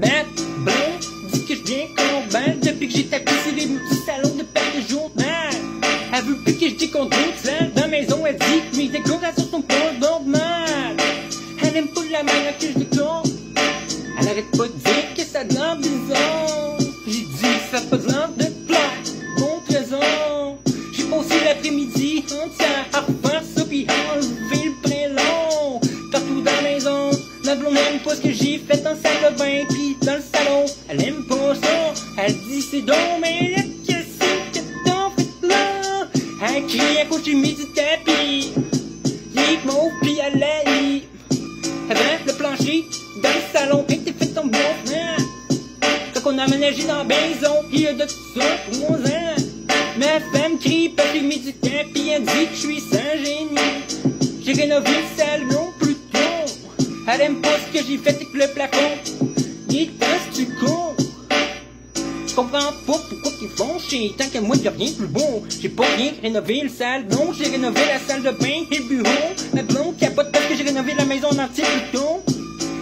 Ben, blond, dit que je viens qu'on ben, depuis que j'ai tapissé les petits salons de perte de jour, ben, elle veut plus que je dis qu'on doute, celle dans la maison, elle dit que mes décorations sont pas normales. Elle aime pas la manière que je décore. Elle arrête pas de dire que ça donne bizarre. J'ai dit, ça pas de donc mais là qu'est-ce que t'en fais là? Elle crie à cause j'ai mis du tapis. Est mauve pis elle l'haït. Avant le plancher, dans le salon, était fait tomber hein? Quand on a aménagé dans la maison, il y a de tout ça pour 11 ans. Ma femme crie que j'ai mis du temps, pis elle dit que je suis sans génie. J'ai rénové le salon plus tôt. Elle aime pas ce que j'ai fait avec le plafond. Est tu con? Pas pourquoi ils font chier tant que moi y'a rien de plus bon. J'ai pas rien rénové le salon, j'ai rénové la salle de bain et le bureau. Ma blonde capote parce que j'ai rénové la maison en entier plus tôt.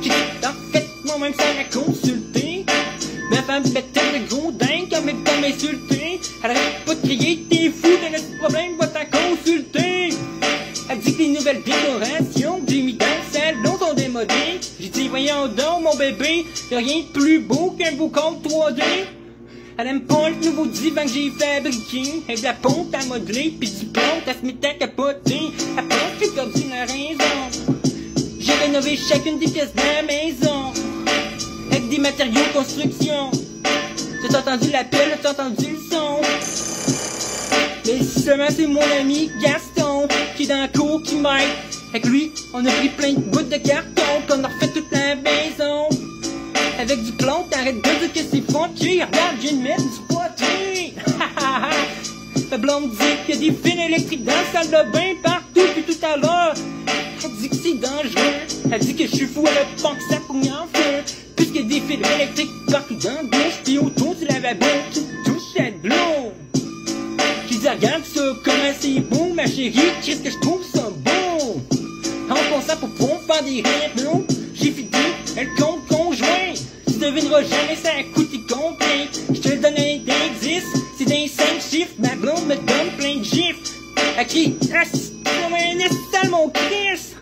J'ai en fait moi-même sans la consulter. Ma femme tellement de gros dingue en même temps m'insulter. Elle arrête pas de crier, t'es fou, t'as un problème, va t'en consulter. Elle dit que les nouvelles décorations que j'ai mis dans le salon sont démodées. J'ai dit, voyons donc, mon bébé, y'a rien de plus beau qu'un beau compte 3D. Pas le nouveau divan que j'ai fabriqué. Et de la ponte à modeler, pis du plomb, elle se met à capoter. Pense que comme une raison. J'ai rénové chacune des pièces de la maison. Avec des matériaux de construction. T'as entendu l'appel, t'as entendu le son. Mais justement, c'est mon ami Gaston qui est dans la cour qui m'aide. Avec lui, on a pris plein de bouts de carton qu'on a refait c'est funky. Regarde, j'ai une mettre du poitiers. La blonde dit qu'il y a des fils électriques dans la salle de bain partout, puis tout à l'heure. Elle dit que c'est dangereux. Elle dit que je suis fou, elle a pas que ça pour en feu. Puisqu'il y a des fils électriques partout dans la douche, puis autour du lavabo qui touche à de l'eau. J'ai dit, regarde ça, comment c'est beau, ma chérie, qu'est-ce que je trouve ça beau? En pensant pour pouvoir faire des rêves, ton. Je te donne un indice, c'est d'un 5 chiffres, ma blonde me donne plein de chiffres. À qui? Ah, c'est comme un estal, mon Christ!